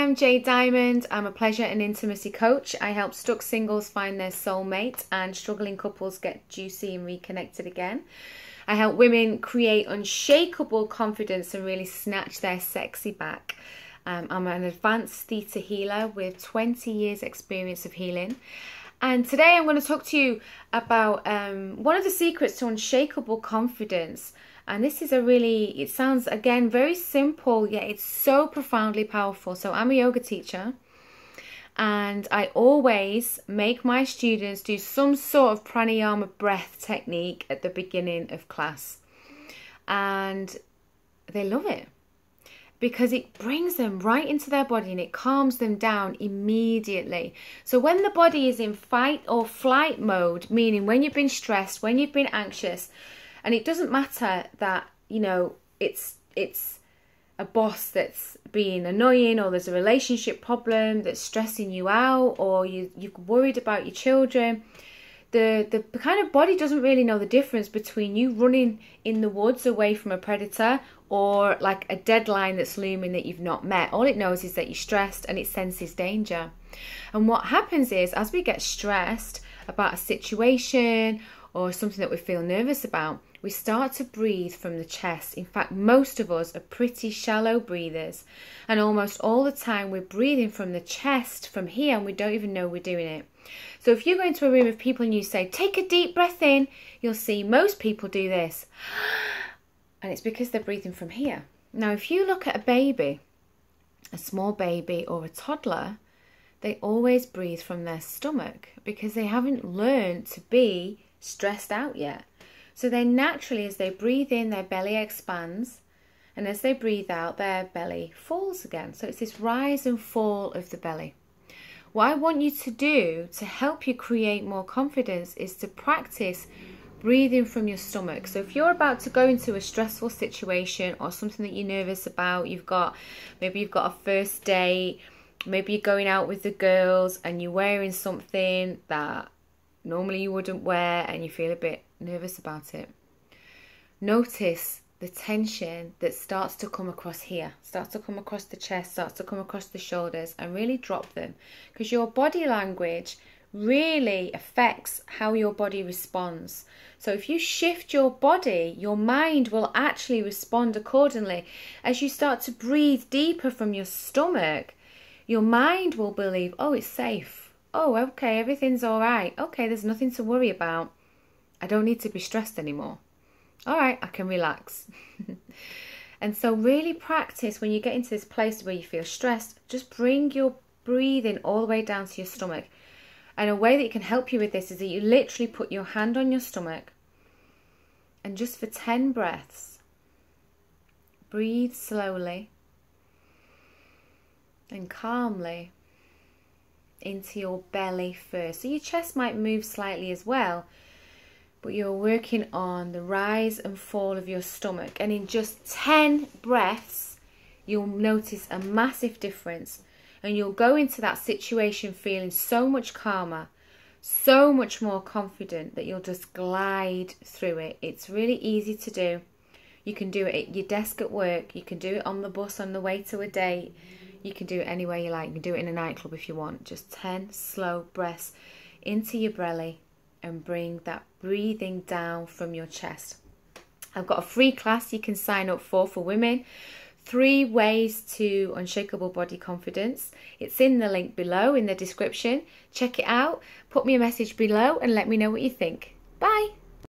I'm Jay Diamond. I'm a pleasure and intimacy coach. I help stuck singles find their soulmate and struggling couples get juicy and reconnected again. I help women create unshakable confidence and really snatch their sexy back. Um, I'm an advanced theta healer with 20 years experience of healing. And today I'm going to talk to you about um, one of the secrets to unshakable confidence. And this is a really, it sounds again very simple, yet it's so profoundly powerful. So I'm a yoga teacher and I always make my students do some sort of pranayama breath technique at the beginning of class. And they love it because it brings them right into their body and it calms them down immediately. So when the body is in fight or flight mode, meaning when you've been stressed, when you've been anxious, and it doesn't matter that, you know, it's it's a boss that's being annoying or there's a relationship problem that's stressing you out or you you're worried about your children the the kind of body doesn't really know the difference between you running in the woods away from a predator or like a deadline that's looming that you've not met. All it knows is that you're stressed and it senses danger. And what happens is as we get stressed about a situation or something that we feel nervous about, we start to breathe from the chest. In fact, most of us are pretty shallow breathers, and almost all the time we're breathing from the chest from here and we don't even know we're doing it. So if you go into a room of people and you say, Take a deep breath in, you'll see most people do this. And it's because they're breathing from here. Now, if you look at a baby, a small baby or a toddler, they always breathe from their stomach because they haven't learned to be stressed out yet. So they naturally, as they breathe in, their belly expands, and as they breathe out, their belly falls again. So it's this rise and fall of the belly. What I want you to do to help you create more confidence is to practice breathing from your stomach. So if you're about to go into a stressful situation or something that you're nervous about, you've got maybe you've got a first date, maybe you're going out with the girls and you're wearing something that normally you wouldn't wear and you feel a bit nervous about it. Notice the tension that starts to come across here, starts to come across the chest, starts to come across the shoulders, and really drop them because your body language really affects how your body responds. So, if you shift your body, your mind will actually respond accordingly. As you start to breathe deeper from your stomach, your mind will believe, oh, it's safe. Oh, okay, everything's all right. Okay, there's nothing to worry about. I don't need to be stressed anymore. All right, I can relax. and so, really practice when you get into this place where you feel stressed, just bring your breathing all the way down to your stomach. And a way that can help you with this is that you literally put your hand on your stomach and just for 10 breaths, breathe slowly and calmly into your belly first. So your chest might move slightly as well, but you're working on the rise and fall of your stomach. And in just 10 breaths, you'll notice a massive difference. And you'll go into that situation feeling so much calmer, so much more confident that you'll just glide through it. It's really easy to do. You can do it at your desk at work, you can do it on the bus on the way to a date, you can do it anywhere you like. You can do it in a nightclub if you want. Just 10 slow breaths into your belly and bring that breathing down from your chest. I've got a free class you can sign up for for women. Three ways to unshakable body confidence. It's in the link below in the description. Check it out. Put me a message below and let me know what you think.